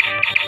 Thank you.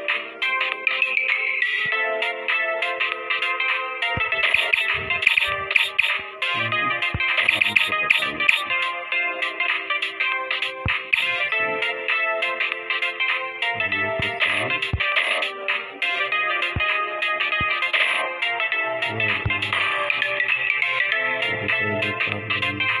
Thank you.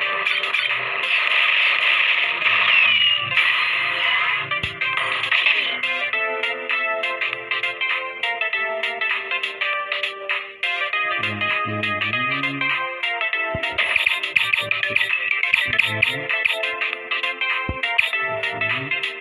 Thank you.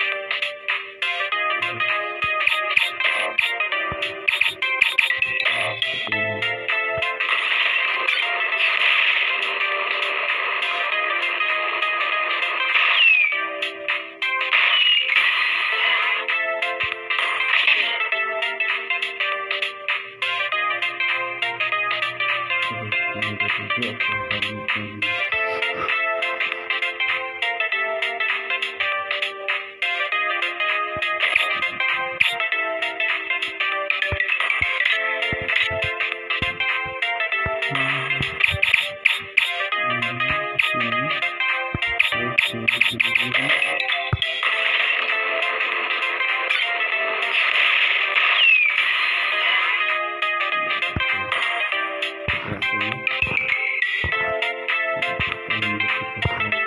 一个红 yang. Lagi. Hmm.